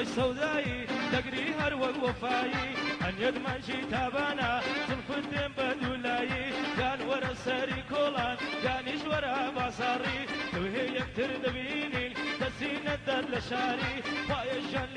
دڵی سەودایی دەگری هەر وەک وەفایی هەنیەت مەژی تابانە زلفت دێم بە دوولایی گان وەرە سەری کۆڵان گانیش وەرە باساڕی دوهێ یەکتر دەبینین دەسینەت دەر لە شاری پایە ژەن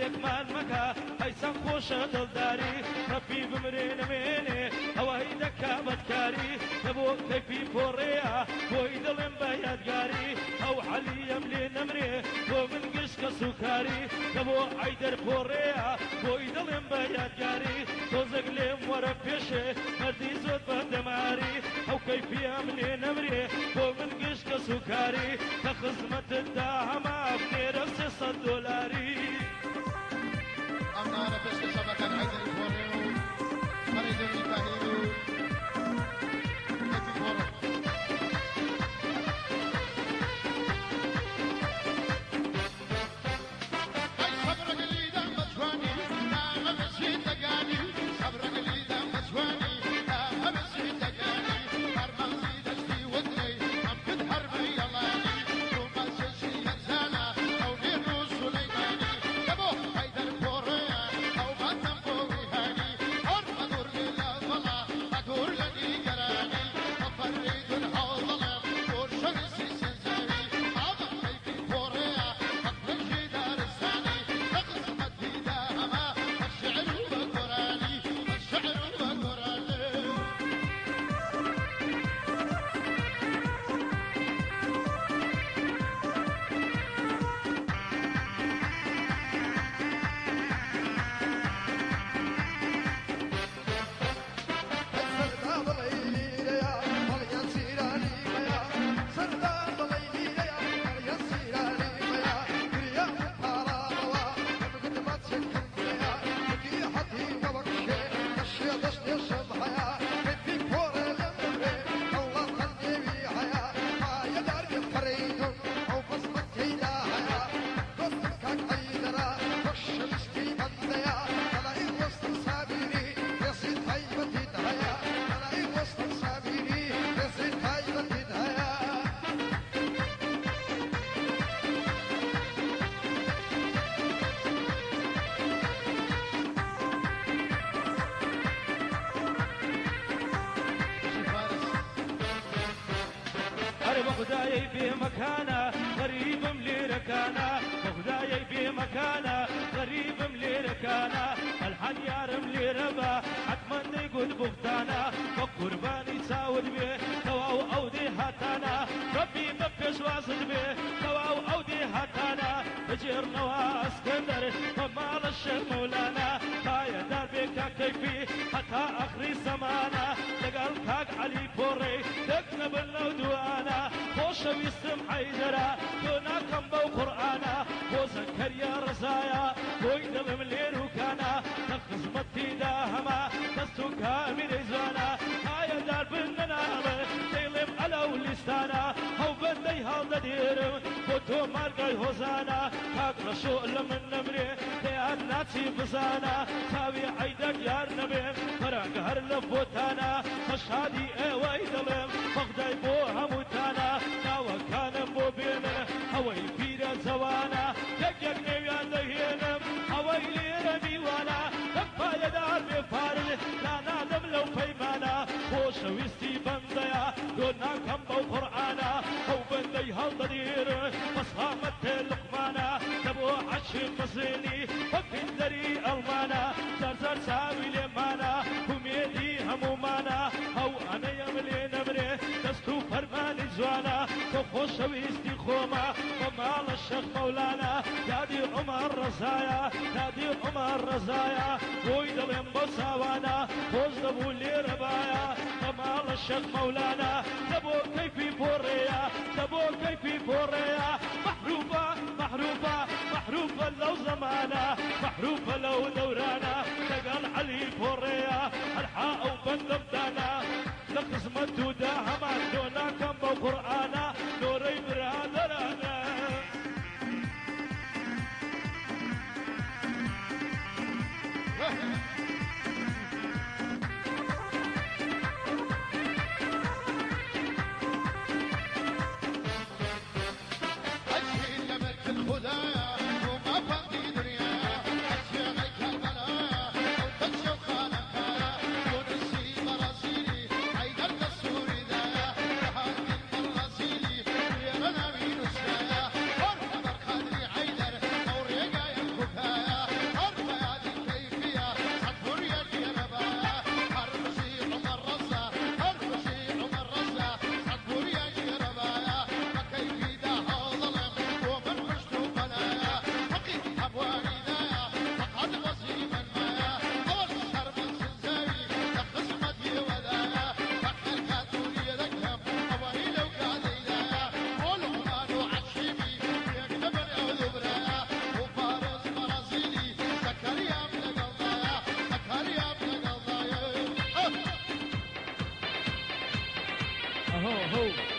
ئەیسەم خۆشە دڵداری ڕەپی بمرێ نمێنێ ئەوەی دەکا بەدکاری لەبۆ کەپی پۆڕەیە بۆی دڵێم بە یادگاری ئەو عەلیەم لێ نەمرێ بۆ من گشتکە سوکاری لەبۆ ئایدەر پۆڕەیە بۆی دڵێم بە یادگاری تۆزەک لێم وەرە خدایەی بێمەکانە غەریبم لێرەکانە بە خدایەی بێمەکانە غەریبم لێرەکانە ئەلحەن یارم لێرە بە حتمەن دەیگوت بوختانە بە قوربانی چاوت بێ تەواو ئەو دێ هاتانە ڕەبی بە پێشوازت بێ تەواو ئەو دێ هاتانە بەجێرنەوە ئەسکەندەر بە ماڵە شەر مەولانە پایەدار بێ کاکەیفی هەتا ئەخری زەمانە لەگەڵ کاک عەلی پۆڕێ دەکنە بن لەو دوانە خۆشەویستم حەیدەرە تۆ ناکەم بەو قورئانە بۆ زەکەریا ڕزایە بۆی دڵم لێروکانە لە خزمەتیدا هەما دەست و کامیرەی زوانە ئایەدار بن نەنامە دەیڵێم ئەلەو لیستانە هەو بەندەی هەڵدەدێرم بۆ تۆ مارگای هۆزانە کاک ڕەشۆ لە من نەمرێ دەیان ناچی بزانە چاوی عەیدەر یار نەبێم بەرەنگ هەر لە بۆتانە خەشادی ئێوەی خۆشەویستی بەندەیە دۆ ناکەم بەو قورئانە ئەو بەندەی هەڵدەدێر بەسامەت تێ لقمانە لەبۆ عەشق مەزێنی وەکیندەری ئەڵمانە زەرزەر چاوی لێمانە کومێدی هەمومانە ئەو ئەنەیەم لێ نەمرێ دەست و فەرمانی جوانە تۆ خۆشەویستی خۆمە بە ماڵە شەخ مەولانە یادی عمر ڕزایە یادی عمر ڕزایە بۆی دڵێم بۆ چاوانە خۆش دەبوو لێرە باە بە ماڵە شەخ مەولانە دەبۆ کەیفی پۆڕەیە دەبۆ کەیفی پۆڕەیە محروبە محروبە محروبە لەو زەمانە محروبە لەو دەورانە لەگەڵ عەلی پۆڕەیە هو هو